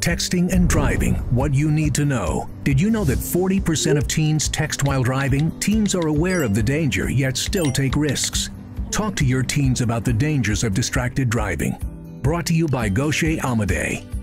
Texting and driving, what you need to know. Did you know that 40% of teens text while driving? Teens are aware of the danger, yet still take risks. Talk to your teens about the dangers of distracted driving. Brought to you by Gauthier Amedee.